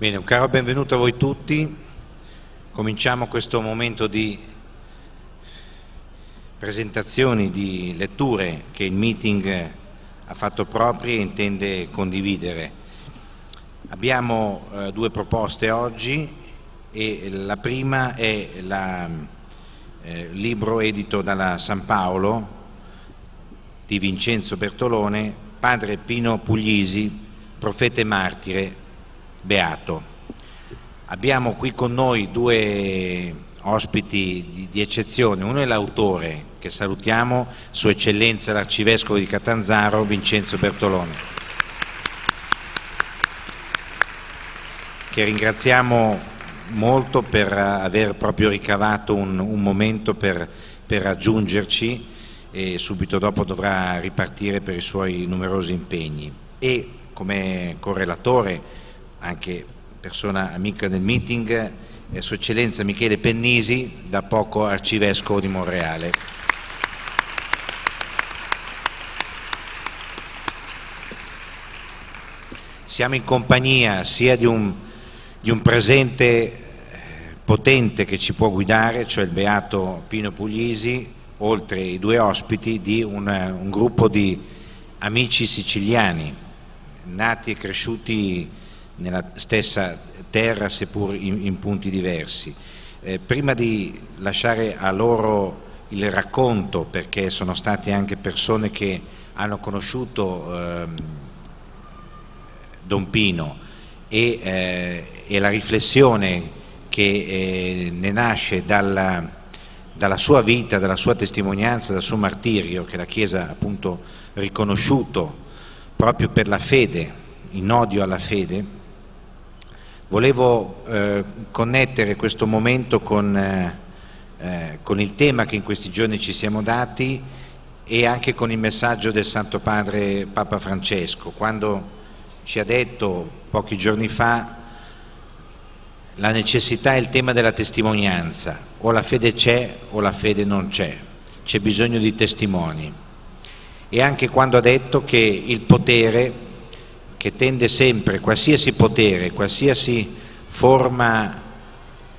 Bene, un caro benvenuto a voi tutti. Cominciamo questo momento di presentazioni, di letture che il meeting ha fatto proprie e intende condividere. Abbiamo eh, due proposte oggi e la prima è il eh, libro edito dalla San Paolo di Vincenzo Bertolone, padre Pino Puglisi, profeta e martire, beato. Abbiamo qui con noi due ospiti di, di eccezione, uno è l'autore, che salutiamo, Sua Eccellenza l'Arcivescovo di Catanzaro, Vincenzo Bertolone, che ringraziamo molto per aver proprio ricavato un, un momento per, per raggiungerci e subito dopo dovrà ripartire per i suoi numerosi impegni. E come correlatore, anche persona amica del meeting, eh, Sua Eccellenza Michele Pennisi, da poco Arcivescovo di Monreale. Siamo in compagnia sia di un, di un presente eh, potente che ci può guidare, cioè il Beato Pino Puglisi, oltre i due ospiti, di un, un gruppo di amici siciliani, nati e cresciuti nella stessa terra seppur in, in punti diversi. Eh, prima di lasciare a loro il racconto, perché sono state anche persone che hanno conosciuto eh, Don Pino e, eh, e, la riflessione che eh, ne nasce dalla, dalla sua vita, dalla sua testimonianza, dal suo martirio, che la Chiesa ha appunto riconosciuto proprio per la fede, in odio alla fede, Volevo eh, connettere questo momento con, eh, eh, con, il tema che in questi giorni ci siamo dati e anche con il messaggio del Santo Padre Papa Francesco, quando ci ha detto pochi giorni fa la necessità è il tema della testimonianza, o la fede c'è o la fede non c'è, c'è bisogno di testimoni. E anche quando ha detto che il potere che tende sempre, qualsiasi potere, qualsiasi forma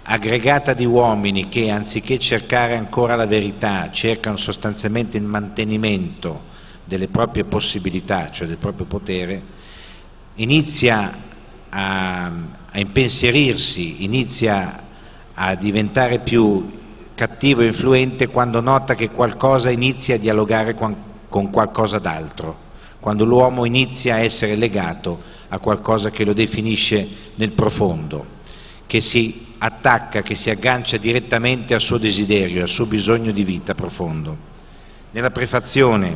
aggregata di uomini che anziché cercare ancora la verità, cercano sostanzialmente il mantenimento delle proprie possibilità, cioè del proprio potere, inizia a, a impensierirsi, inizia a diventare più cattivo e influente quando nota che qualcosa inizia a dialogare con, con qualcosa d'altro quando l'uomo inizia a essere legato a qualcosa che lo definisce nel profondo, che si attacca, che si aggancia direttamente al suo desiderio, al suo bisogno di vita profondo. Nella prefazione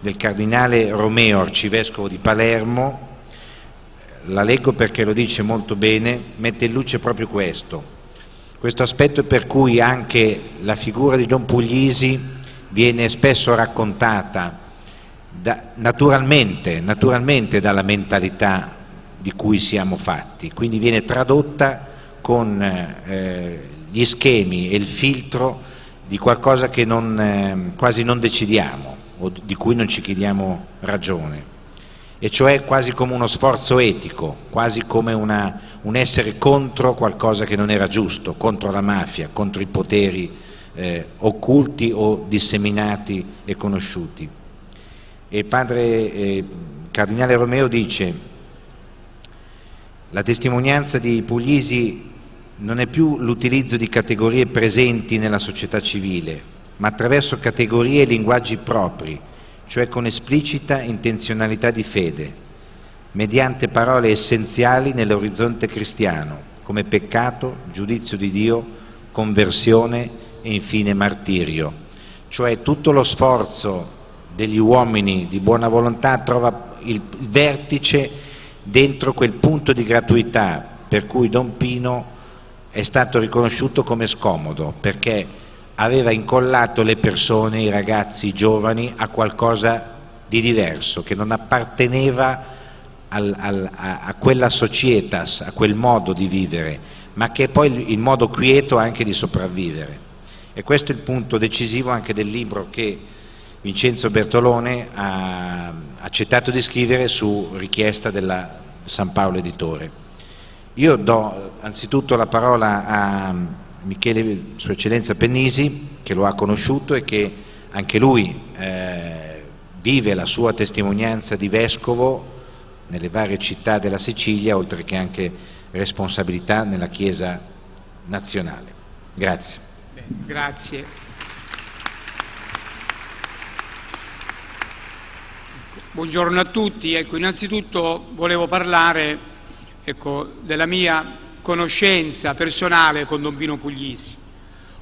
del cardinale Romeo, arcivescovo di Palermo, la leggo perché lo dice molto bene, mette in luce proprio questo, questo aspetto per cui anche la figura di Don Puglisi viene spesso raccontata da, naturalmente, naturalmente dalla mentalità di cui siamo fatti, quindi viene tradotta con eh, gli schemi e il filtro di qualcosa che non, eh, quasi non decidiamo o di cui non ci chiediamo ragione, e cioè quasi come uno sforzo etico, quasi come una, un essere contro qualcosa che non era giusto, contro la mafia, contro i poteri eh, occulti o disseminati e conosciuti. E padre eh, Cardinale Romeo dice la testimonianza di Puglisi non è più l'utilizzo di categorie presenti nella società civile, ma attraverso categorie e linguaggi propri, cioè con esplicita intenzionalità di fede, mediante parole essenziali nell'orizzonte cristiano, come peccato, giudizio di Dio, conversione e infine martirio. Cioè tutto lo sforzo degli uomini di buona volontà trova il vertice dentro quel punto di gratuità per cui Don Pino è stato riconosciuto come scomodo perché aveva incollato le persone, i ragazzi, i giovani a qualcosa di diverso che non apparteneva al, al, a, a, quella societas, a quel modo di vivere, ma che è poi il, il modo quieto anche di sopravvivere. E questo è il punto decisivo anche del libro che Vincenzo Bertolone ha accettato di scrivere su richiesta della San Paolo Editore. Io do anzitutto la parola a Michele, Sua Eccellenza Pennisi, che lo ha conosciuto e che anche lui eh, vive la sua testimonianza di vescovo nelle varie città della Sicilia, oltre che anche responsabilità nella Chiesa nazionale. Grazie. Grazie. Buongiorno a tutti. Ecco, innanzitutto volevo parlare ecco, della mia conoscenza personale con Don Pino Puglisi.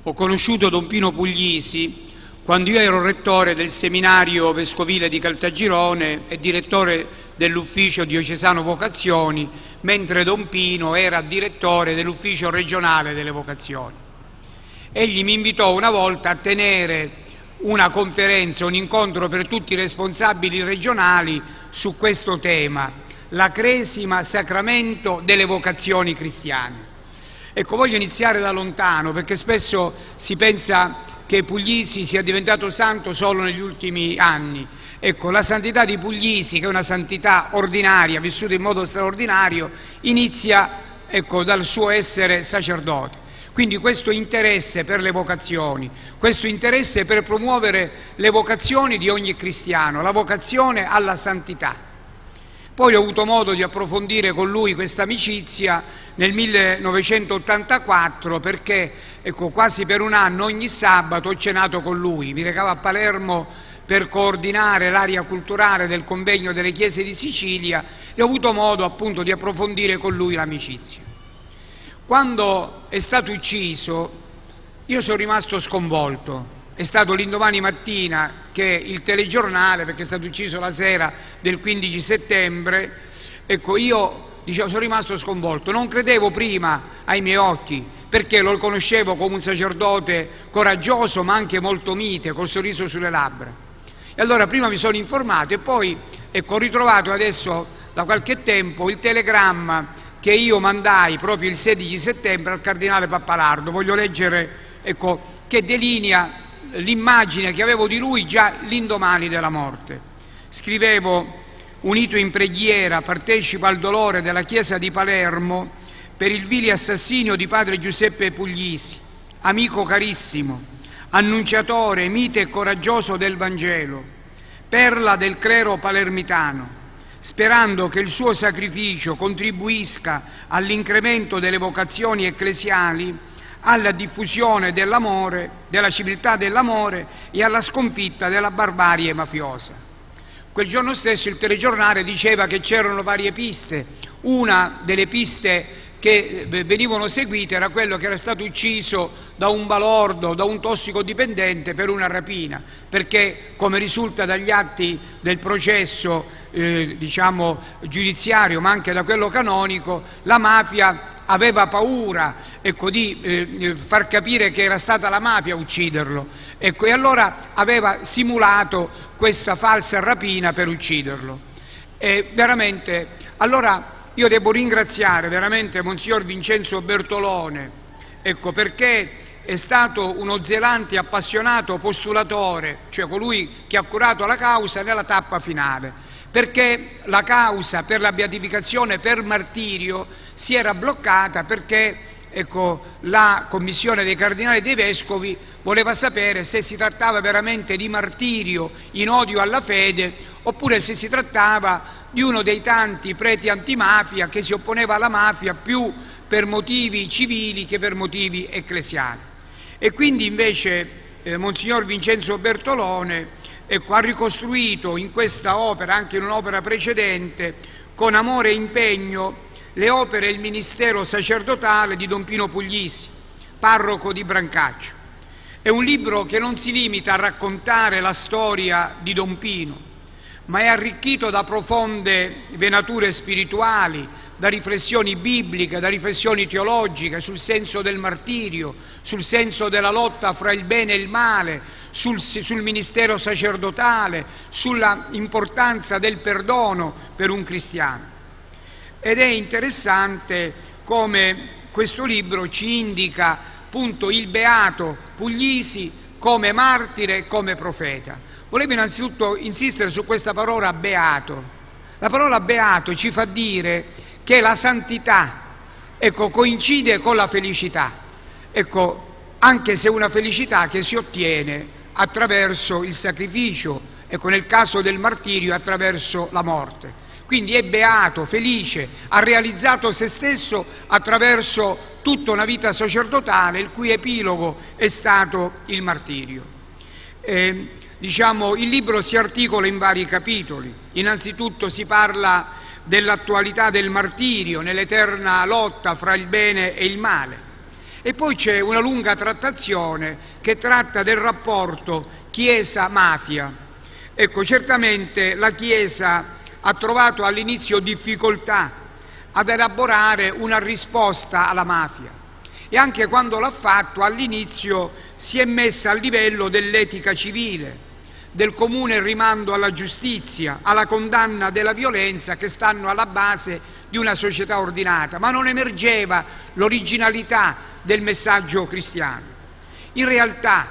Ho conosciuto Don Pino Puglisi quando io ero rettore del seminario vescovile di Caltagirone e direttore dell'ufficio diocesano vocazioni, mentre Don Pino era direttore dell'ufficio regionale delle vocazioni. Egli mi invitò una volta a tenere una conferenza, un incontro per tutti i responsabili regionali su questo tema, la cresima sacramento delle vocazioni cristiane. Ecco, voglio iniziare da lontano perché spesso si pensa che Puglisi sia diventato santo solo negli ultimi anni. Ecco, la santità di Puglisi, che è una santità ordinaria, vissuta in modo straordinario, inizia ecco, dal suo essere sacerdote. Quindi questo interesse per le vocazioni, questo interesse per promuovere le vocazioni di ogni cristiano, la vocazione alla santità. Poi ho avuto modo di approfondire con lui questa amicizia nel 1984 perché ecco, quasi per un anno ogni sabato ho cenato con lui, mi recavo a Palermo per coordinare l'area culturale del convegno delle chiese di Sicilia e ho avuto modo appunto di approfondire con lui l'amicizia. Quando è stato ucciso io sono rimasto sconvolto è stato l'indomani mattina che il telegiornale, perché è stato ucciso la sera del 15 settembre, ecco io dicevo, sono rimasto sconvolto, non credevo prima ai miei occhi, perché lo conoscevo come un sacerdote coraggioso ma anche molto mite, col sorriso sulle labbra. E allora prima mi sono informato e poi ecco, ho ritrovato adesso da qualche tempo il telegramma che io mandai proprio il 16 settembre al cardinale Pappalardo. Voglio leggere ecco, che delinea l'immagine che avevo di lui già l'indomani della morte. Scrivevo, unito in preghiera, partecipo al dolore della Chiesa di Palermo per il vile assassinio di padre Giuseppe Puglisi, amico carissimo, annunciatore mite e coraggioso del Vangelo, perla del clero palermitano, sperando che il suo sacrificio contribuisca all'incremento delle vocazioni ecclesiali alla diffusione dell'amore, della civiltà dell'amore e alla sconfitta della barbarie mafiosa. Quel giorno stesso il telegiornale diceva che c'erano varie piste, una delle piste che eh, venivano seguite era quello che era stato ucciso da un balordo, da un tossicodipendente per una rapina, perché come risulta dagli atti del processo eh, diciamo, giudiziario ma anche da quello canonico, la mafia aveva paura ecco, di eh, far capire che era stata la mafia a ucciderlo ecco, e allora aveva simulato questa falsa rapina per ucciderlo. E veramente, allora io devo ringraziare veramente Monsignor Vincenzo Bertolone, ecco, perché è stato uno zelante appassionato postulatore, cioè colui che ha curato la causa nella tappa finale, perché la causa per la beatificazione per martirio si era bloccata perché ecco, la commissione dei cardinali e dei vescovi voleva sapere se si trattava veramente di martirio in odio alla fede oppure se si trattava di uno dei tanti preti antimafia che si opponeva alla mafia più per motivi civili che per motivi ecclesiali. E quindi invece eh, Monsignor Vincenzo Bertolone ecco, ha ricostruito in questa opera, anche in un'opera precedente, con amore e impegno, le opere e il ministero sacerdotale di Don Pino Puglisi, parroco di Brancaccio. È un libro che non si limita a raccontare la storia di Don Pino, ma è arricchito da profonde venature spirituali, da riflessioni bibliche, da riflessioni teologiche sul senso del martirio, sul senso della lotta fra il bene e il male, sul, sul ministero sacerdotale, sulla importanza del perdono per un cristiano. Ed è interessante come questo libro ci indica appunto il beato Puglisi come martire e come profeta. Volevo innanzitutto insistere su questa parola beato. La parola beato ci fa dire che la santità ecco, coincide con la felicità, ecco, anche se una felicità che si ottiene attraverso il sacrificio, ecco, nel caso del martirio attraverso la morte. Quindi è beato, felice, ha realizzato se stesso attraverso tutta una vita sacerdotale, il cui epilogo è stato il martirio. Eh, diciamo, il libro si articola in vari capitoli. Innanzitutto si parla dell'attualità del martirio, nell'eterna lotta fra il bene e il male. E poi c'è una lunga trattazione che tratta del rapporto Chiesa-mafia. Ecco, certamente la Chiesa ha trovato all'inizio difficoltà ad elaborare una risposta alla mafia e anche quando l'ha fatto all'inizio si è messa a livello dell'etica civile, del comune rimando alla giustizia, alla condanna della violenza che stanno alla base di una società ordinata, ma non emergeva l'originalità del messaggio cristiano. In realtà,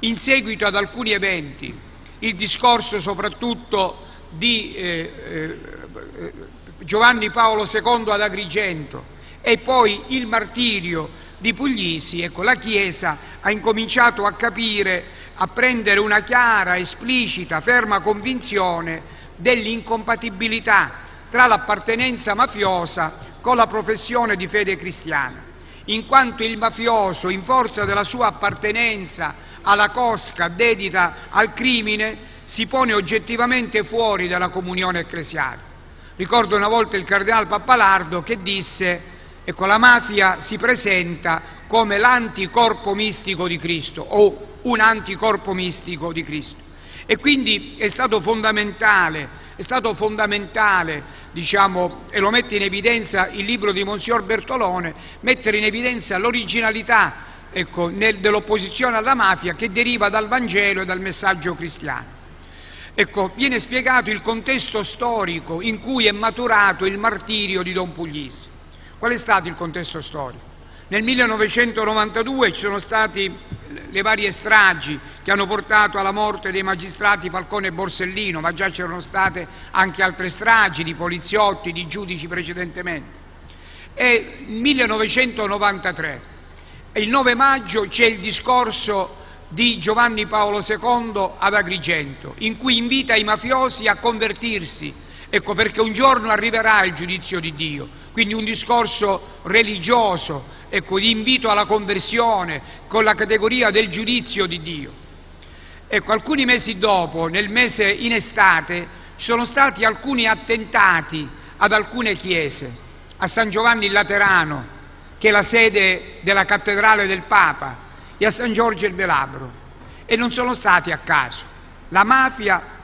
in seguito ad alcuni eventi, il discorso soprattutto di eh, eh, Giovanni Paolo II ad Agrigento e poi il martirio di Puglisi, ecco, la Chiesa ha incominciato a capire, a prendere una chiara, esplicita, ferma convinzione dell'incompatibilità tra l'appartenenza mafiosa con la professione di fede cristiana, in quanto il mafioso, in forza della sua appartenenza alla cosca dedita al crimine, si pone oggettivamente fuori dalla comunione ecclesiale. Ricordo una volta il cardinale Pappalardo che disse ecco la mafia si presenta come l'anticorpo mistico di Cristo o un anticorpo mistico di Cristo. E quindi è stato fondamentale, è stato fondamentale, diciamo, e lo mette in evidenza il libro di Monsignor Bertolone, mettere in evidenza l'originalità ecco, dell'opposizione alla mafia che deriva dal Vangelo e dal messaggio cristiano. Ecco, viene spiegato il contesto storico in cui è maturato il martirio di Don Puglisi. Qual è stato il contesto storico? Nel 1992 ci sono state le varie stragi che hanno portato alla morte dei magistrati Falcone e Borsellino, ma già c'erano state anche altre stragi di poliziotti, di giudici precedentemente. E 1993, il 9 maggio c'è il discorso di Giovanni Paolo II ad Agrigento, in cui invita i mafiosi a convertirsi, ecco perché un giorno arriverà il giudizio di Dio, quindi un discorso religioso, ecco, di invito alla conversione con la categoria del giudizio di Dio. Ecco, alcuni mesi dopo, nel mese in estate, ci sono stati alcuni attentati ad alcune chiese, a San Giovanni il Laterano, che è la sede della cattedrale del Papa, e a San Giorgio il Velabro e non sono stati a caso. La mafia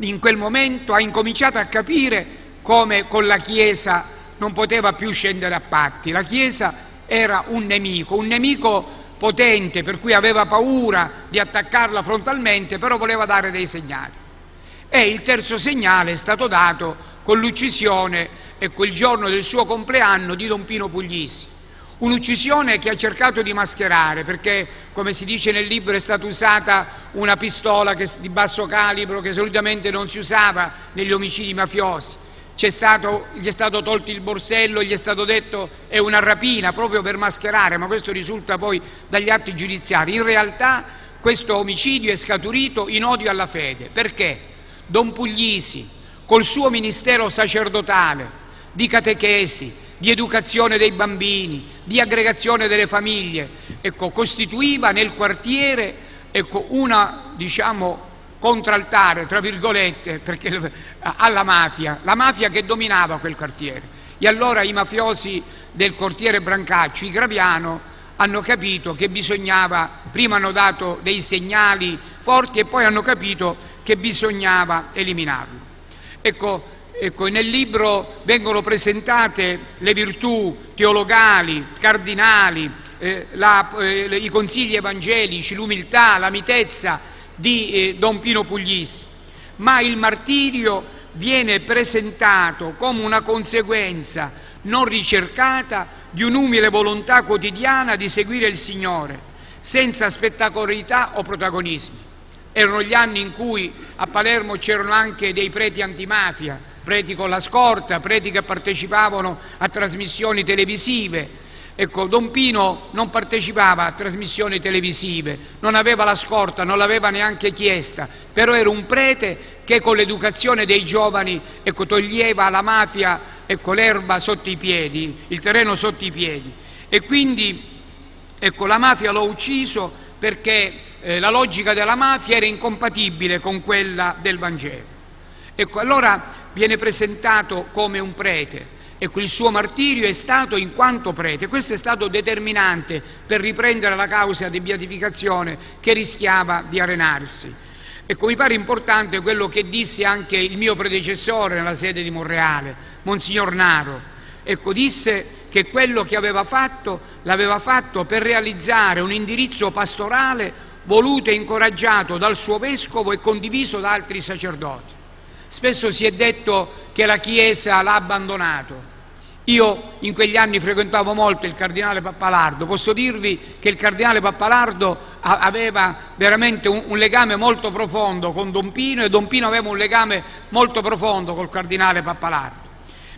in quel momento ha incominciato a capire come con la Chiesa non poteva più scendere a patti. La Chiesa era un nemico, un nemico potente per cui aveva paura di attaccarla frontalmente, però voleva dare dei segnali. E il terzo segnale è stato dato con l'uccisione, ecco, il giorno del suo compleanno di Don Pino Puglisi. Un'uccisione che ha cercato di mascherare perché, come si dice nel libro, è stata usata una pistola che, di basso calibro che solitamente non si usava negli omicidi mafiosi. Stato, gli è stato tolto il borsello, gli è stato detto è una rapina proprio per mascherare, ma questo risulta poi dagli atti giudiziari. In realtà questo omicidio è scaturito in odio alla fede. Perché? Don Puglisi, col suo ministero sacerdotale di catechesi, di educazione dei bambini, di aggregazione delle famiglie, ecco, costituiva nel quartiere ecco, una, diciamo, contraltare, tra virgolette, perché, alla mafia, la mafia che dominava quel quartiere. E allora i mafiosi del quartiere Brancaccio, i Graviano, hanno capito che bisognava, prima hanno dato dei segnali forti e poi hanno capito che bisognava eliminarlo. Ecco, Ecco, nel libro vengono presentate le virtù teologali, cardinali, eh, la, eh, i consigli evangelici, l'umiltà, la mitezza di eh, Don Pino Puglisi, ma il martirio viene presentato come una conseguenza non ricercata di un'umile volontà quotidiana di seguire il Signore, senza spettacolarità o protagonismi. Erano gli anni in cui a Palermo c'erano anche dei preti antimafia, preti con la scorta, preti che partecipavano a trasmissioni televisive. Ecco, Don Pino non partecipava a trasmissioni televisive, non aveva la scorta, non l'aveva neanche chiesta, però era un prete che con l'educazione dei giovani ecco, toglieva alla mafia ecco, l'erba sotto i piedi, il terreno sotto i piedi. E quindi ecco, la mafia l'ho ucciso perché eh, la logica della mafia era incompatibile con quella del Vangelo. Ecco, allora viene presentato come un prete. Ecco, il suo martirio è stato in quanto prete. Questo è stato determinante per riprendere la causa di beatificazione che rischiava di arenarsi. Ecco, mi pare importante quello che disse anche il mio predecessore nella sede di Monreale, Monsignor Naro. Ecco, disse che quello che aveva fatto l'aveva fatto per realizzare un indirizzo pastorale voluto e incoraggiato dal suo vescovo e condiviso da altri sacerdoti. Spesso si è detto che la Chiesa l'ha abbandonato. Io in quegli anni frequentavo molto il cardinale Pappalardo, posso dirvi che il cardinale Pappalardo aveva veramente un, un, legame molto profondo con Don Pino e Don Pino aveva un legame molto profondo col cardinale Pappalardo.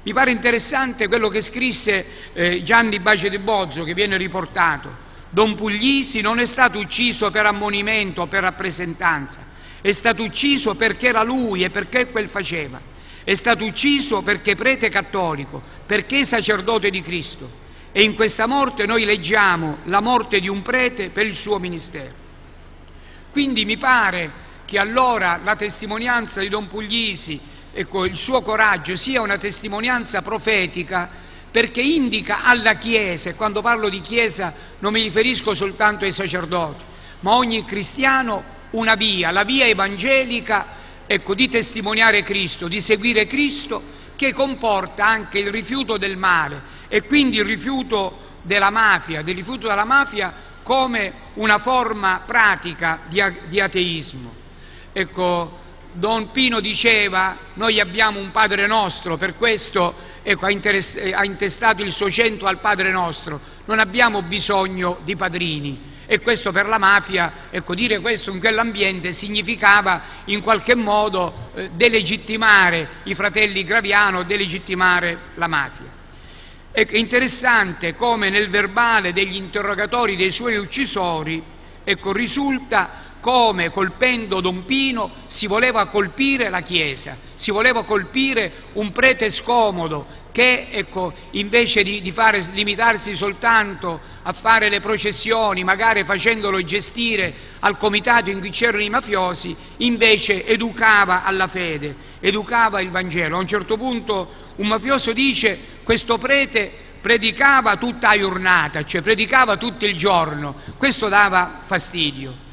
Mi pare interessante quello che scrisse eh, Gianni Bace di Bozzo, che viene riportato. Don Puglisi non è stato ucciso per ammonimento o per rappresentanza, è stato ucciso perché era lui e perché quel faceva. È stato ucciso perché prete cattolico, perché sacerdote di Cristo. E in questa morte noi leggiamo la morte di un prete per il suo ministero. Quindi mi pare che allora la testimonianza di Don Puglisi, ecco, il suo coraggio sia una testimonianza profetica perché indica alla Chiesa, e quando parlo di Chiesa non mi riferisco soltanto ai sacerdoti, ma ogni cristiano una via, la via evangelica ecco, di testimoniare Cristo, di seguire Cristo, che comporta anche il rifiuto del male e quindi il rifiuto della mafia, del rifiuto della mafia come una forma pratica di, ateismo. Ecco, Don Pino diceva, noi abbiamo un Padre nostro, per questo ecco, ha, ha intestato il suo cento al Padre nostro, non abbiamo bisogno di padrini e questo per la mafia, ecco, dire questo in quell'ambiente significava in qualche modo eh, delegittimare i fratelli Graviano, delegittimare la mafia. È interessante come nel verbale degli interrogatori dei suoi uccisori ecco, risulta come colpendo Don Pino si voleva colpire la Chiesa, si voleva colpire un prete scomodo che ecco, invece di, di fare, limitarsi soltanto a fare le processioni, magari facendolo gestire al comitato in cui c'erano i mafiosi, invece educava alla fede, educava il Vangelo. A un certo punto un mafioso dice questo prete predicava tutta a giornata, cioè predicava tutto il giorno, questo dava fastidio.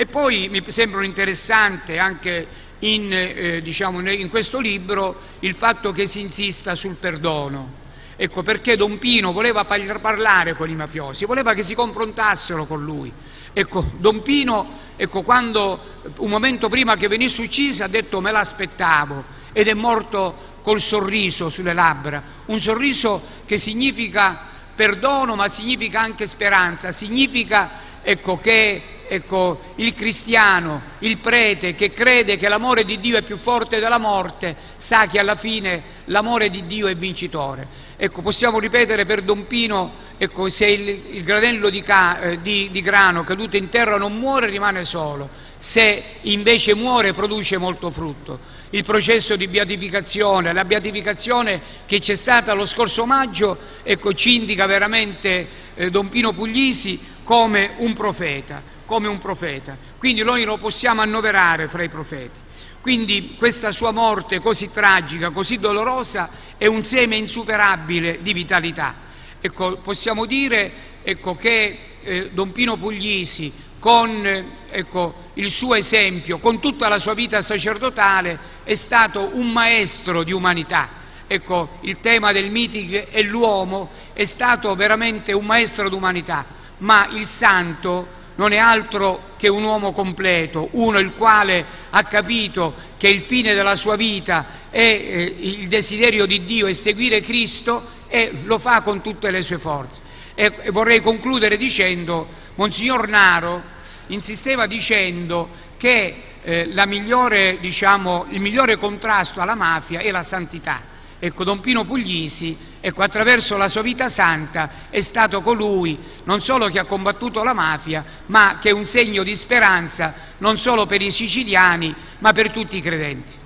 E poi mi sembra interessante anche in, eh, diciamo, in questo libro il fatto che si insista sul perdono. Ecco perché Don Pino voleva parlare con i mafiosi, voleva che si confrontassero con lui. Ecco, Don Pino, ecco, quando un momento prima che venisse ucciso ha detto me l'aspettavo ed è morto col sorriso sulle labbra, un sorriso che significa perdono ma significa anche speranza, significa ecco, che ecco, il cristiano, il prete che crede che l'amore di Dio è più forte della morte, sa che alla fine l'amore di Dio è vincitore. Ecco, possiamo ripetere per Don Pino, ecco, se il, il granello di, eh, di, di grano caduto in terra non muore rimane solo, se invece muore produce molto frutto. Il processo di beatificazione, la beatificazione che c'è stata lo scorso maggio, ecco, ci indica veramente eh, Don Pino Puglisi come un profeta, come un profeta. Quindi noi lo possiamo annoverare fra i profeti. Quindi questa sua morte così tragica, così dolorosa, è un seme insuperabile di vitalità. Ecco, possiamo dire ecco, che eh, Don Pino Puglisi, con ecco, il suo esempio, con tutta la sua vita sacerdotale, è stato un maestro di umanità. Ecco, il tema del meeting e l'uomo è stato veramente un maestro d'umanità ma il santo non è altro che un uomo completo, uno il quale ha capito che il fine della sua vita è eh, il desiderio di Dio e seguire Cristo e lo fa con tutte le sue forze. E vorrei concludere dicendo, Monsignor Naro insisteva dicendo che eh, migliore, diciamo, il migliore contrasto alla mafia è la santità. Ecco, Don Pino Puglisi, ecco, attraverso la sua vita santa, è stato colui non solo che ha combattuto la mafia, ma che è un segno di speranza non solo per i siciliani, ma per tutti i credenti.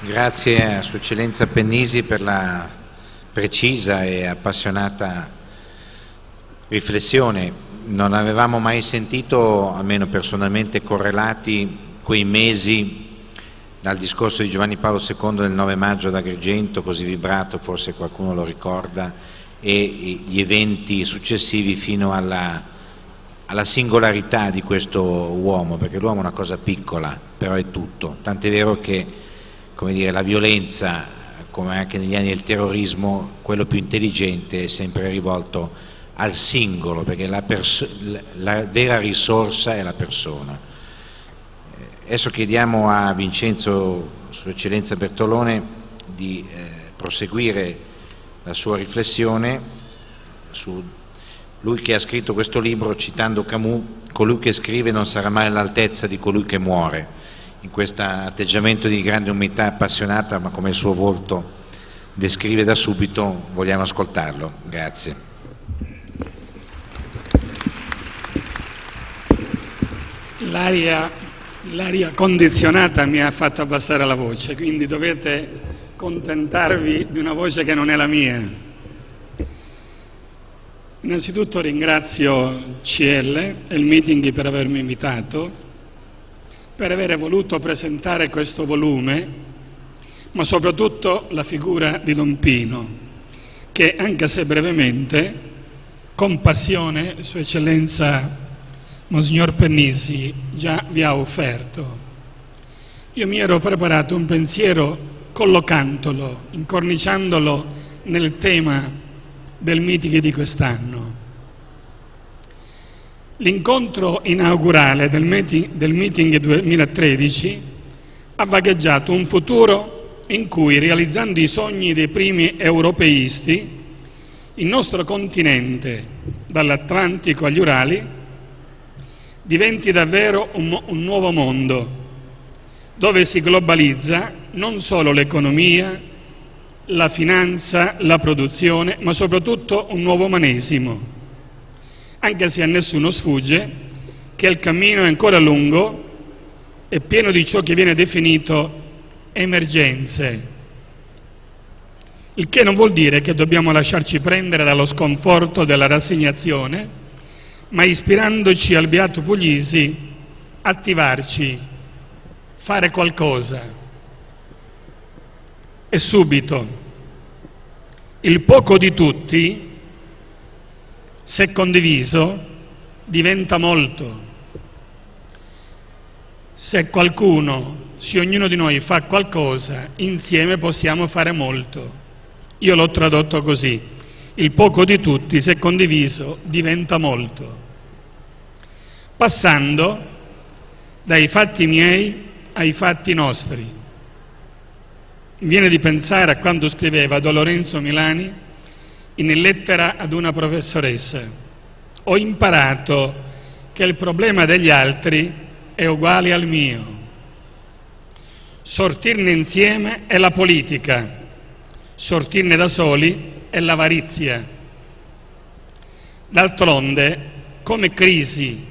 Grazie a Sua Eccellenza Pennisi per la precisa e appassionata riflessione non avevamo mai sentito, almeno personalmente, correlati quei mesi dal discorso di Giovanni Paolo II del 9 maggio ad Agrigento, così vibrato, forse qualcuno lo ricorda, e gli eventi successivi fino alla, alla singolarità di questo uomo, perché l'uomo è una cosa piccola, però è tutto. Tant'è vero che dire, la violenza, come anche negli anni del terrorismo, quello più intelligente è sempre rivolto al singolo, perché la, la vera risorsa è la persona. Adesso chiediamo a Vincenzo, Sua Eccellenza Bertolone, di eh, proseguire la sua riflessione su lui che ha scritto questo libro citando Camus, colui che scrive non sarà mai all'altezza di colui che muore, in questo atteggiamento di grande umiltà appassionata, ma come il suo volto descrive da subito, vogliamo ascoltarlo. Grazie. L'aria, condizionata mi ha fatto abbassare la voce, quindi dovete contentarvi di una voce che non è la mia. Innanzitutto ringrazio CL e il meeting per avermi invitato, per aver voluto presentare questo volume, ma soprattutto la figura di Don Pino, che anche se brevemente, con passione, Sua Eccellenza Monsignor Pennisi già vi ha offerto. Io mi ero preparato un pensiero collocandolo, incorniciandolo nel tema del meeting di quest'anno. L'incontro inaugurale del meeting, del meeting 2013 ha vagheggiato un futuro in cui, realizzando i sogni dei primi europeisti, il nostro continente, dall'Atlantico agli Urali, diventi davvero un, un nuovo mondo, dove si globalizza non solo l'economia, la finanza, la produzione, ma soprattutto un nuovo umanesimo. Anche se a nessuno sfugge che il cammino è ancora lungo e pieno di ciò che viene definito emergenze. Il che non vuol dire che dobbiamo lasciarci prendere dallo sconforto della rassegnazione, ma ispirandoci al Beato Puglisi, attivarci, fare qualcosa. E subito il poco di tutti, se condiviso, diventa molto. Se qualcuno, se ognuno di noi fa qualcosa, insieme possiamo fare molto. Io l'ho tradotto così il poco di tutti, se condiviso, diventa molto. Passando dai fatti miei ai fatti nostri. Mi viene di pensare a quando scriveva Don Lorenzo Milani in lettera ad una professoressa. Ho imparato che il problema degli altri è uguale al mio. Sortirne insieme è la politica, sortirne da soli è l'avarizia. D'altronde, come crisi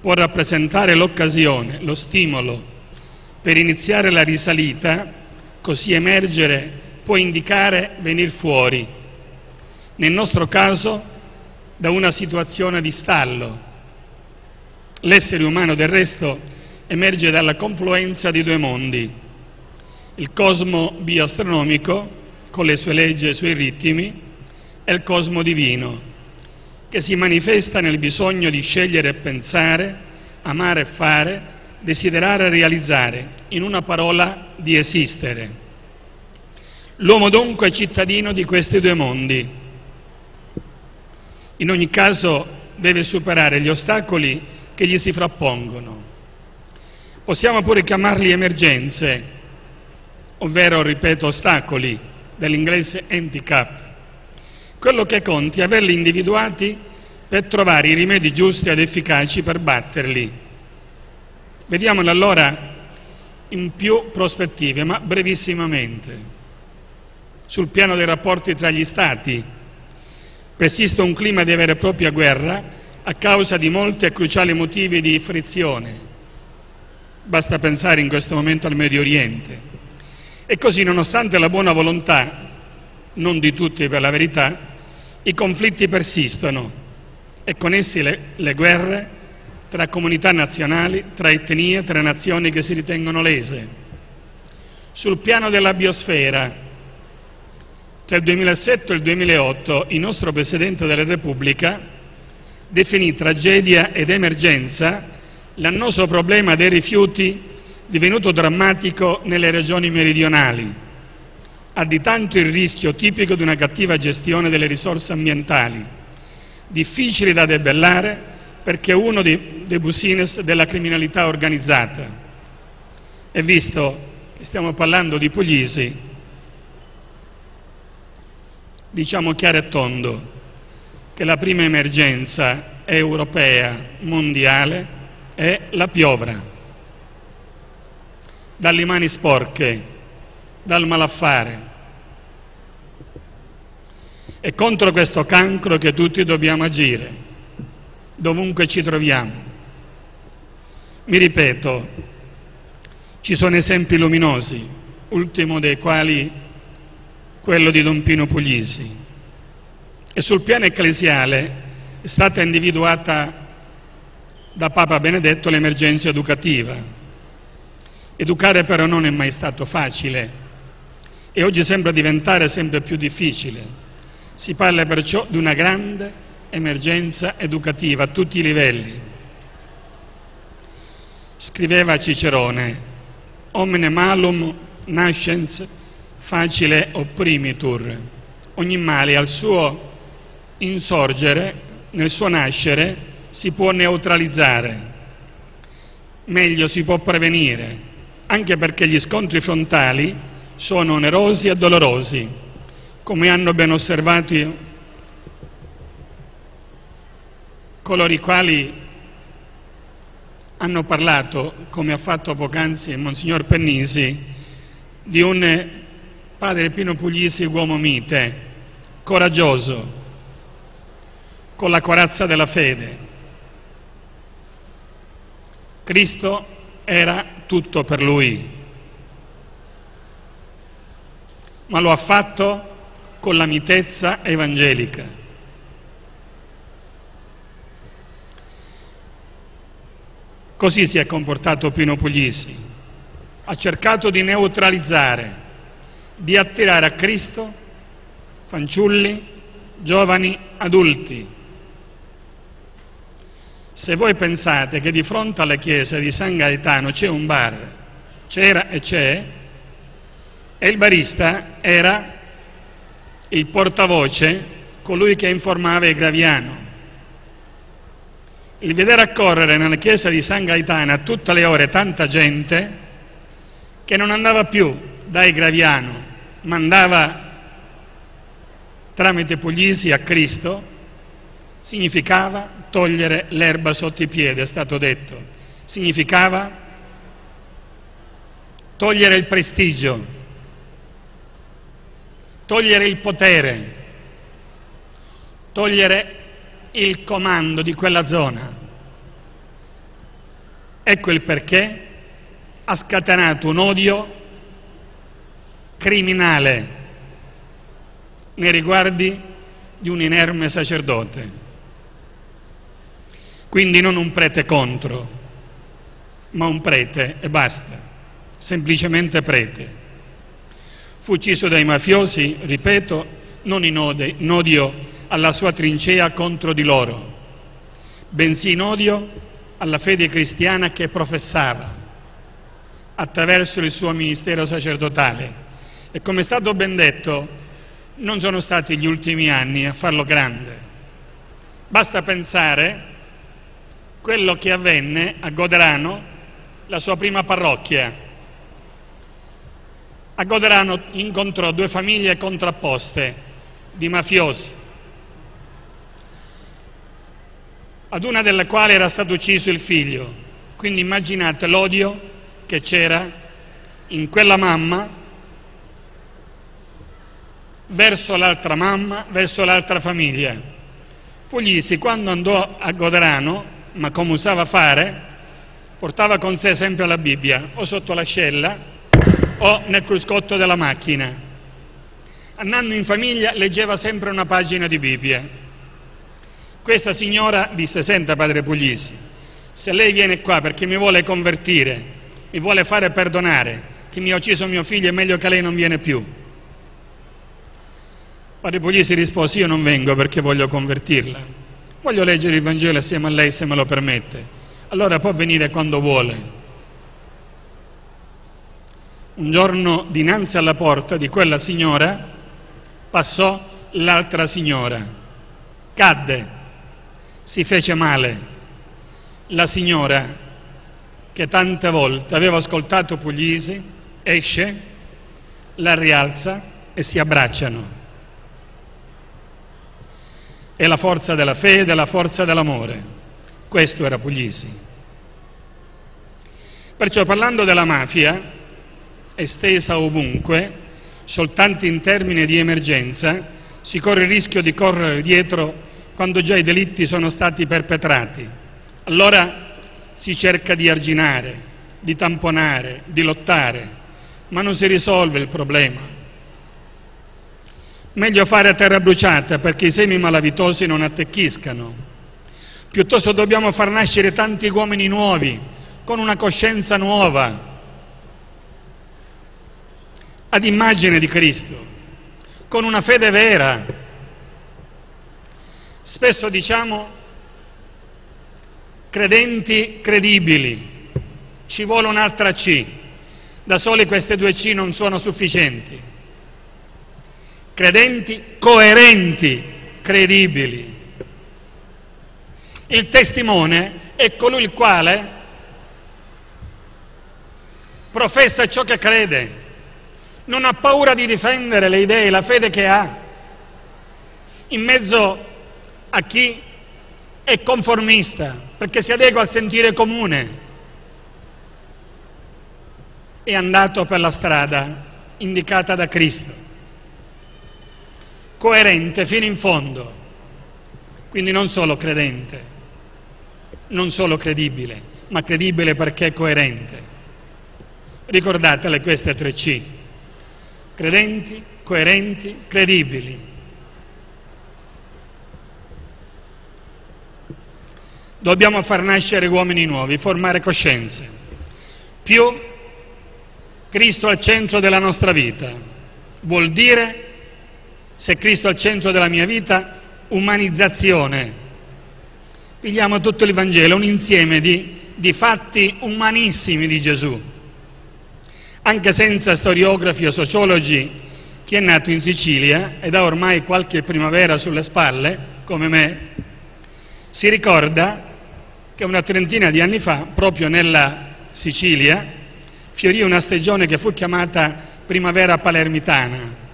può rappresentare l'occasione, lo stimolo per iniziare la risalita, così emergere può indicare venire fuori, nel nostro caso da una situazione di stallo. L'essere umano del resto emerge dalla confluenza di due mondi, il cosmo bioastronomico con le sue leggi e i suoi ritmi, è il cosmo divino, che si manifesta nel bisogno di scegliere e pensare, amare e fare, desiderare e realizzare, in una parola di esistere. L'uomo dunque è cittadino di questi due mondi. In ogni caso deve superare gli ostacoli che gli si frappongono. Possiamo pure chiamarli emergenze, ovvero, ripeto, ostacoli, dell'inglese handicap, Quello che conti è averli individuati per trovare i rimedi giusti ed efficaci per batterli. Vediamoli allora in più prospettive, ma brevissimamente. Sul piano dei rapporti tra gli Stati persiste un clima di vera e propria guerra a causa di molti e cruciali motivi di frizione. Basta pensare in questo momento al Medio Oriente. E così, nonostante la buona volontà, non di tutti per la verità, i conflitti persistono e con essi le, le guerre tra comunità nazionali, tra etnie, tra nazioni che si ritengono lese. Sul piano della biosfera, tra il 2007 e il 2008 il nostro Presidente della Repubblica definì tragedia ed emergenza l'annoso problema dei rifiuti divenuto drammatico nelle regioni meridionali ha di tanto il rischio tipico di una cattiva gestione delle risorse ambientali, difficili da debellare perché uno dei, dei busines della criminalità organizzata. E visto che stiamo parlando di Puglisi, diciamo chiaro e tondo che la prima emergenza europea, mondiale, è la piovra. Dalle mani sporche, dal malaffare. È contro questo cancro che tutti dobbiamo agire, dovunque ci troviamo. Mi ripeto, ci sono esempi luminosi, ultimo dei quali quello di Don Pino Puglisi. E sul piano ecclesiale è stata individuata da Papa Benedetto l'emergenza educativa. Educare però non è mai stato facile, e oggi sembra diventare sempre più difficile. Si parla perciò di una grande emergenza educativa a tutti i livelli. Scriveva Cicerone, omne malum nascens facile opprimitur. Ogni male al suo insorgere, nel suo nascere, si può neutralizzare, meglio si può prevenire, anche perché gli scontri frontali sono onerosi e dolorosi, come hanno ben osservato coloro i quali hanno parlato, come ha fatto poc'anzi Monsignor Pennisi, di un padre Pino Puglisi uomo mite, coraggioso, con la corazza della fede. Cristo era tutto per lui. ma lo ha fatto con la mitezza evangelica. Così si è comportato Pino Puglisi, ha cercato di neutralizzare, di attirare a Cristo fanciulli, giovani, adulti. Se voi pensate che di fronte alla chiesa di San Gaetano c'è un bar, c'era e c'è, e il barista era il portavoce, colui che informava il Graviano. Il vedere accorrere nella chiesa di San Gaetano a tutte le ore tanta gente che non andava più dai Graviano, ma andava tramite Puglisi a Cristo, significava togliere l'erba sotto i piedi, è stato detto. Significava togliere il prestigio, togliere il potere, togliere il comando di quella zona. Ecco il perché ha scatenato un odio criminale nei riguardi di un inerme sacerdote. Quindi non un prete contro, ma un prete e basta, semplicemente prete. Fu ucciso dai mafiosi, ripeto, non in odio alla sua trincea contro di loro, bensì in odio alla fede cristiana che professava attraverso il suo ministero sacerdotale. E come è stato ben detto, non sono stati gli ultimi anni a farlo grande. Basta pensare quello che avvenne a Goderano, la sua prima parrocchia. A Goderano incontrò due famiglie contrapposte di mafiosi, ad una delle quali era stato ucciso il figlio. Quindi immaginate l'odio che c'era in quella mamma verso l'altra mamma, verso l'altra famiglia. Puglisi, quando andò a Goderano, ma come usava fare, portava con sé sempre la Bibbia, o sotto l'ascella o nel cruscotto della macchina. Andando in famiglia leggeva sempre una pagina di Bibbia. Questa signora disse, senta padre Puglisi, se lei viene qua perché mi vuole convertire, mi vuole fare perdonare, che mi ha ucciso mio figlio, è meglio che lei non viene più. Padre Puglisi rispose, io non vengo perché voglio convertirla, voglio leggere il Vangelo assieme a lei se me lo permette allora può venire quando vuole. Un giorno dinanzi alla porta di quella signora passò l'altra signora, cadde, si fece male. La signora, che tante volte aveva ascoltato Puglisi, esce, la rialza e si abbracciano. È la forza della fede, la forza dell'amore. Questo era Puglisi. Perciò parlando della mafia, estesa ovunque, soltanto in termini di emergenza, si corre il rischio di correre dietro quando già i delitti sono stati perpetrati. Allora si cerca di arginare, di tamponare, di lottare, ma non si risolve il problema. Meglio fare a terra bruciata perché i semi malavitosi non attecchiscano Piuttosto dobbiamo far nascere tanti uomini nuovi, con una coscienza nuova, ad immagine di Cristo, con una fede vera. Spesso diciamo credenti credibili, ci vuole un'altra C, da soli queste due C non sono sufficienti. Credenti coerenti, credibili. Il testimone è colui il quale professa ciò che crede, non ha paura di difendere le idee, la fede che ha, in mezzo a chi è conformista, perché si adegua al sentire comune, è andato per la strada indicata da Cristo, coerente fino in fondo, quindi non solo credente non solo credibile, ma credibile perché è coerente. Ricordatele queste tre C. Credenti, coerenti, credibili. Dobbiamo far nascere uomini nuovi, formare coscienze. Più Cristo al centro della nostra vita vuol dire, se Cristo è al centro della mia vita, umanizzazione, pigliamo tutto il Vangelo, un insieme di, di fatti umanissimi di Gesù. Anche senza storiografi o sociologi, chi è nato in Sicilia ed ha ormai qualche primavera sulle spalle, come me, si ricorda che una trentina di anni fa, proprio nella Sicilia, fiorì una stagione che fu chiamata primavera palermitana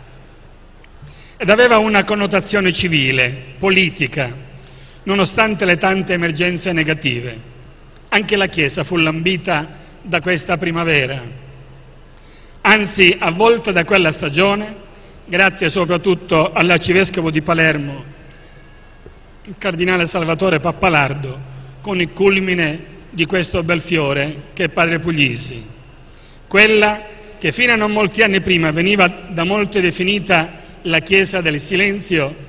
ed aveva una connotazione civile, politica, nonostante le tante emergenze negative. Anche la Chiesa fu lambita da questa primavera. Anzi, avvolta da quella stagione, grazie soprattutto all'arcivescovo di Palermo, il cardinale Salvatore Pappalardo, con il culmine di questo bel fiore che è Padre Puglisi. Quella che fino a non molti anni prima veniva da molti definita la Chiesa del silenzio,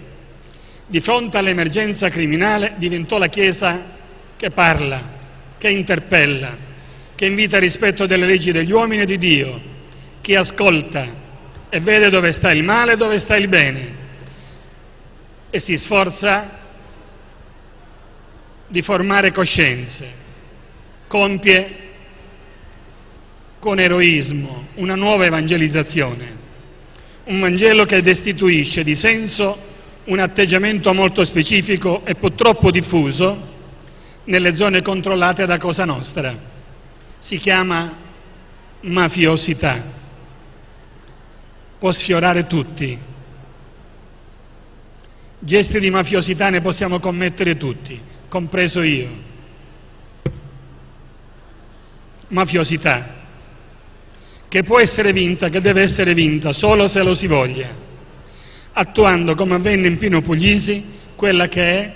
di fronte all'emergenza criminale diventò la Chiesa che parla, che interpella, che invita al rispetto delle leggi degli uomini e di Dio, che ascolta e vede dove sta il male e dove sta il bene e si sforza di formare coscienze, compie con eroismo una nuova evangelizzazione, un Vangelo che destituisce di senso un atteggiamento molto specifico e purtroppo diffuso nelle zone controllate da Cosa Nostra. Si chiama mafiosità. Può sfiorare tutti. Gesti di mafiosità ne possiamo commettere tutti, compreso io. Mafiosità che può essere vinta, che deve essere vinta solo se lo si voglia, attuando come avvenne in Pino Puglisi quella che è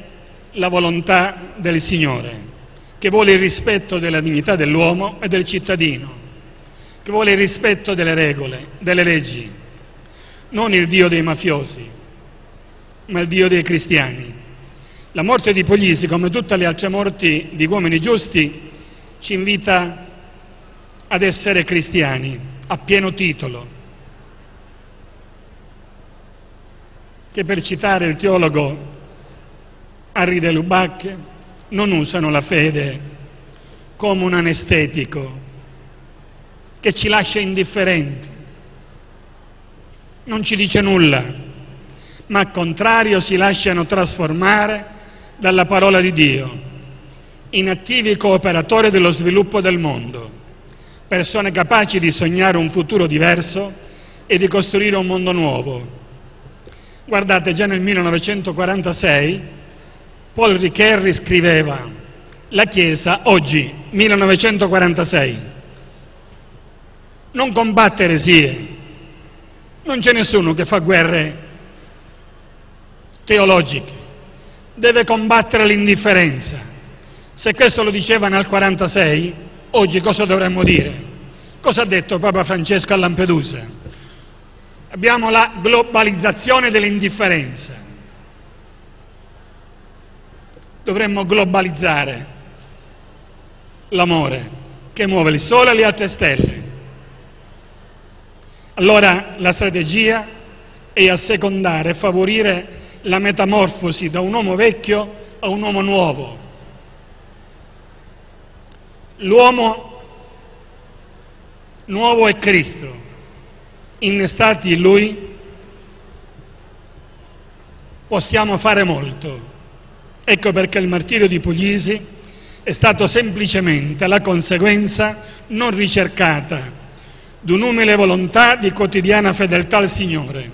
la volontà del Signore, che vuole il rispetto della dignità dell'uomo e del cittadino, che vuole il rispetto delle regole, delle leggi, non il Dio dei mafiosi, ma il Dio dei cristiani. La morte di Puglisi, come tutte le altre morti di uomini giusti, ci invita ad essere cristiani a pieno titolo. Che per citare il teologo Henri de Lubac non usano la fede come un anestetico che ci lascia indifferenti, non ci dice nulla, ma al contrario si lasciano trasformare dalla parola di Dio in attivi cooperatori dello sviluppo del mondo persone capaci di sognare un futuro diverso e di costruire un mondo nuovo. Guardate, già nel 1946 Paul Richerri scriveva La Chiesa oggi, 1946, non combatte eresie, non c'è nessuno che fa guerre teologiche, deve combattere l'indifferenza. Se questo lo diceva nel 1946, Oggi cosa dovremmo dire? Cosa ha detto Papa Francesco a Lampedusa? Abbiamo la globalizzazione dell'indifferenza. Dovremmo globalizzare l'amore che muove il sole e le altre stelle. Allora la strategia è assecondare e favorire la metamorfosi da un uomo vecchio a un uomo nuovo L'uomo nuovo è Cristo, innestati in Lui possiamo fare molto. Ecco perché il martirio di Puglisi è stato semplicemente la conseguenza non ricercata di un'umile volontà di quotidiana fedeltà al Signore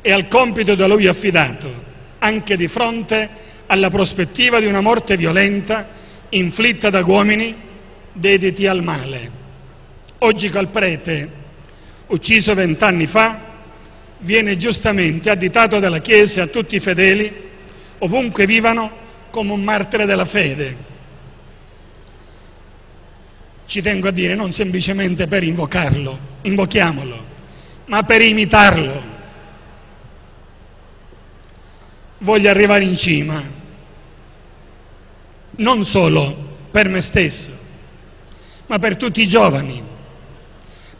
e al compito da Lui affidato, anche di fronte alla prospettiva di una morte violenta inflitta da uomini dediti al male. Oggi quel prete, ucciso vent'anni fa, viene giustamente additato dalla Chiesa a tutti i fedeli, ovunque vivano, come un martire della fede. Ci tengo a dire non semplicemente per invocarlo, invochiamolo, ma per imitarlo. Voglio arrivare in cima, non solo per me stesso, ma per tutti i giovani,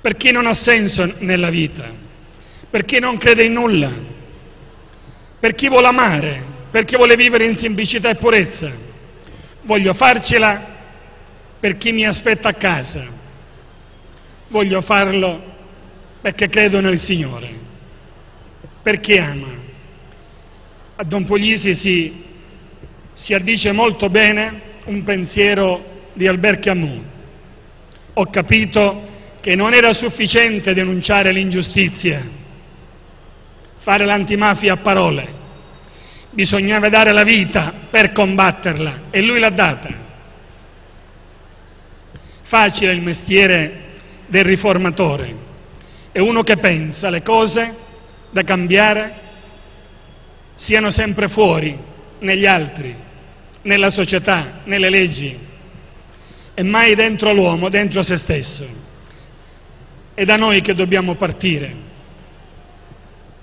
per chi non ha senso nella vita, per chi non crede in nulla, per chi vuole amare, per chi vuole vivere in semplicità e purezza. Voglio farcela per chi mi aspetta a casa. Voglio farlo perché credo nel Signore, per chi ama. A Don Puglisi si, si addice molto bene un pensiero di Albert Camus ho capito che non era sufficiente denunciare l'ingiustizia, fare l'antimafia a parole, bisognava dare la vita per combatterla e lui l'ha data. Facile il mestiere del riformatore, è uno che pensa le cose da cambiare siano sempre fuori, negli altri, nella società, nelle leggi e mai dentro l'uomo, dentro se stesso. È da noi che dobbiamo partire.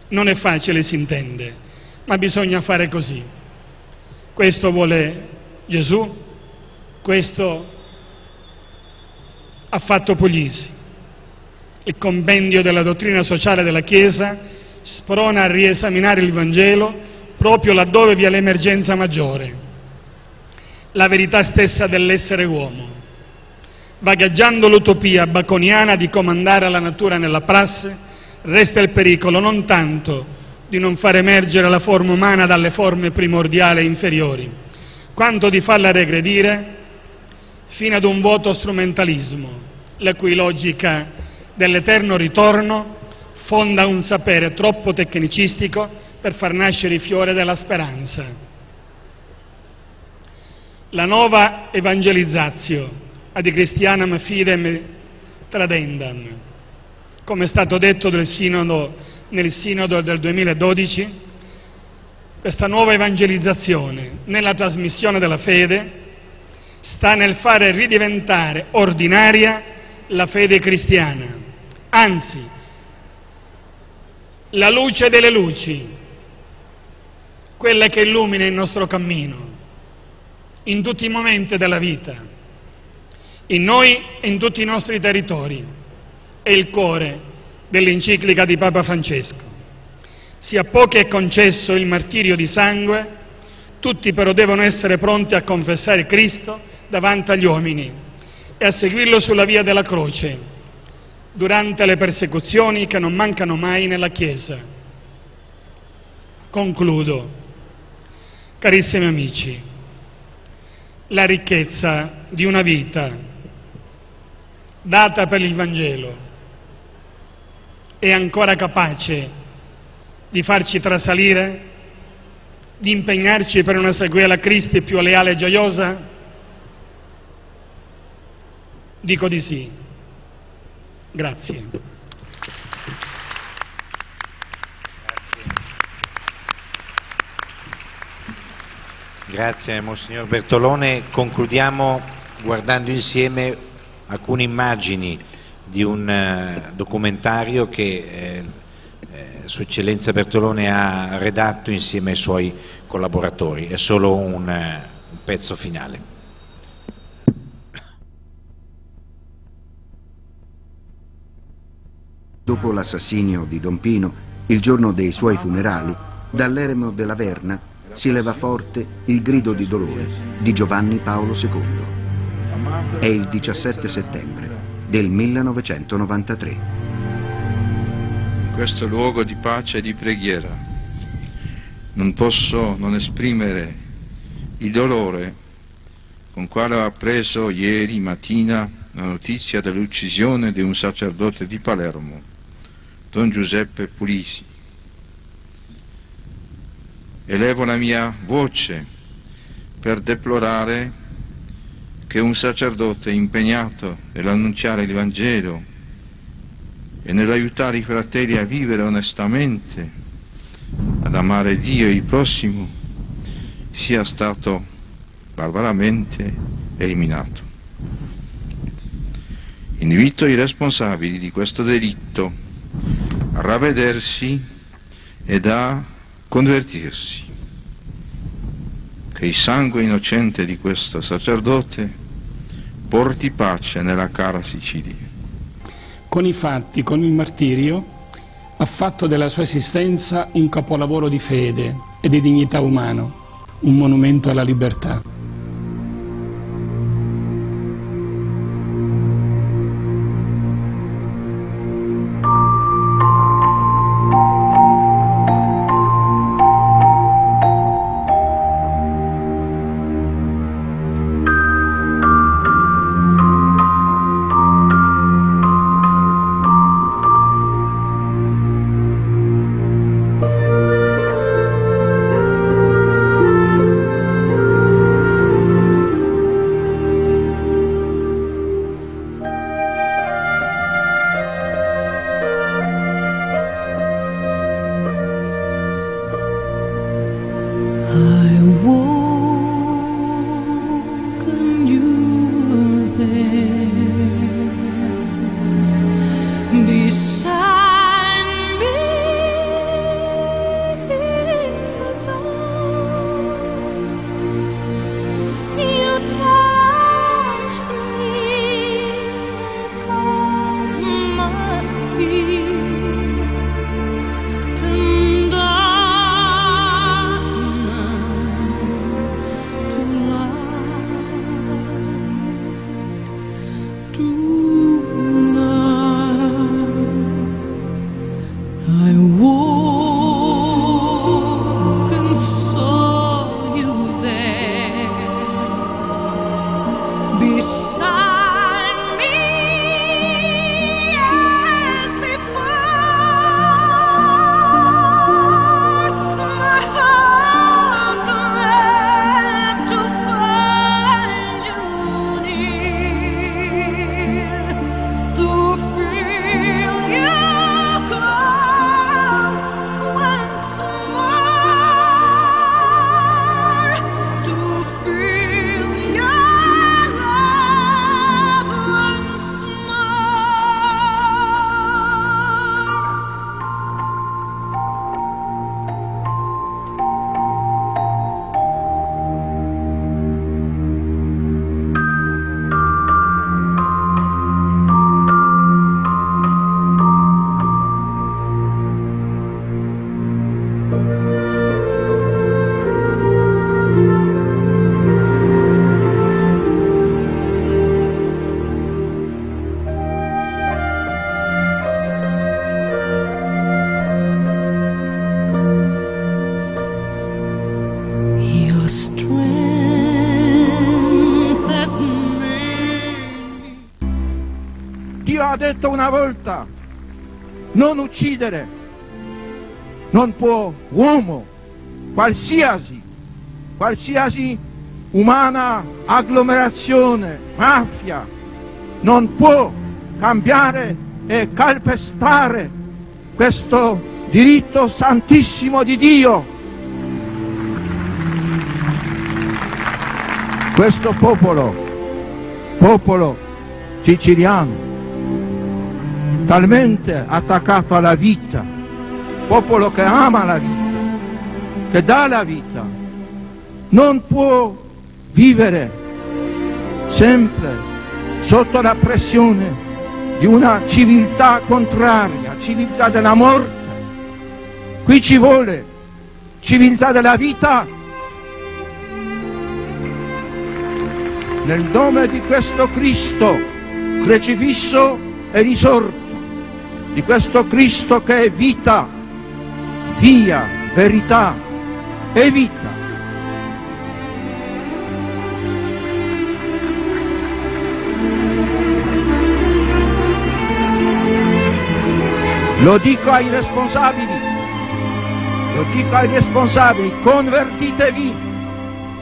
Non è facile, si intende, ma bisogna fare così. Questo vuole Gesù, questo ha fatto Puglisi. Il compendio della dottrina sociale della Chiesa sprona a riesaminare il Vangelo proprio laddove vi è l'emergenza maggiore, la verità stessa dell'essere uomo vagheggiando l'utopia baconiana di comandare la natura nella prassi, resta il pericolo non tanto di non far emergere la forma umana dalle forme primordiali e inferiori, quanto di farla regredire fino ad un vuoto strumentalismo, la cui logica dell'eterno ritorno fonda un sapere troppo tecnicistico per far nascere i fiori della speranza. La nuova evangelizzazione ad Christianam fidem tradendam, come è stato detto sinodo, nel sinodo del 2012, questa nuova evangelizzazione nella trasmissione della fede sta nel fare ridiventare ordinaria la fede cristiana, anzi la luce delle luci, quella che illumina il nostro cammino in tutti i momenti della vita, in noi e in tutti i nostri territori, è il cuore dell'enciclica di Papa Francesco. Sia pochi è concesso il martirio di sangue, tutti però devono essere pronti a confessare Cristo davanti agli uomini e a seguirlo sulla via della croce durante le persecuzioni che non mancano mai nella Chiesa. Concludo. Carissimi amici, la ricchezza di una vita data per il Vangelo è ancora capace di farci trasalire, di impegnarci per una seguela a Cristo più leale e gioiosa? Dico di sì. Grazie. Grazie Monsignor Bertolone. Concludiamo guardando insieme alcune immagini di un uh, documentario che eh, eh, Sua Eccellenza Bertolone ha redatto insieme ai suoi collaboratori. È solo un, uh, un pezzo finale. Dopo l'assassinio di Don Pino, il giorno dei suoi funerali, dall'eremo della Verna si leva forte il grido di dolore di Giovanni Paolo II. È il 17 settembre del 1993. In questo luogo di pace e di preghiera non posso non esprimere il dolore con quale ho appreso ieri mattina la notizia dell'uccisione di un sacerdote di Palermo Don Giuseppe Pulisi. Elevo la mia voce per deplorare che un sacerdote impegnato nell'annunciare il Vangelo e nell'aiutare i fratelli a vivere onestamente, ad amare Dio e il prossimo, sia stato barbaramente eliminato. Invito i responsabili di questo delitto a ravvedersi ed a convertirsi. Che il sangue innocente di questo sacerdote porti pace nella cara Sicilia. Con i fatti, con il martirio, ha fatto della sua esistenza un capolavoro di fede e di dignità umano, un monumento alla libertà. Detto una volta, non uccidere, non può uomo, qualsiasi, qualsiasi umana agglomerazione, mafia, non può cambiare e calpestare questo diritto santissimo di Dio. Questo popolo, popolo siciliano, talmente attaccato alla vita, popolo che ama la vita, che dà la vita, non può vivere sempre sotto la pressione di una civiltà contraria, civiltà della morte. Qui ci vuole civiltà della vita. Nel nome di questo Cristo crocifisso e risorto, di questo Cristo che è vita, via, verità e vita. Lo dico ai responsabili, lo dico ai responsabili, convertitevi,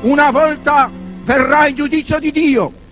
una volta verrà il giudizio di Dio.